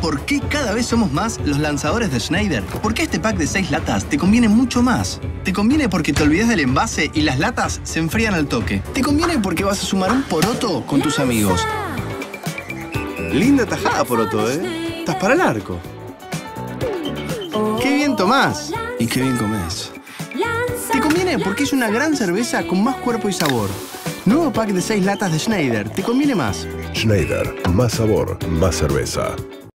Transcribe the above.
Por qué cada vez somos más los lanzadores de Schneider? Porque este pack de 6 latas te conviene mucho más. Te conviene porque te olvidas del envase y las latas se enfrían al toque. Te conviene porque vas a sumar un poroto con tus amigos. Linda tajada, Poroto, ¿eh? Estás para el arco. ¡Qué bien tomás! Y qué bien comes. Te conviene porque es una gran cerveza con más cuerpo y sabor. Nuevo pack de 6 latas de Schneider. Te conviene más. Schneider, más sabor, más cerveza.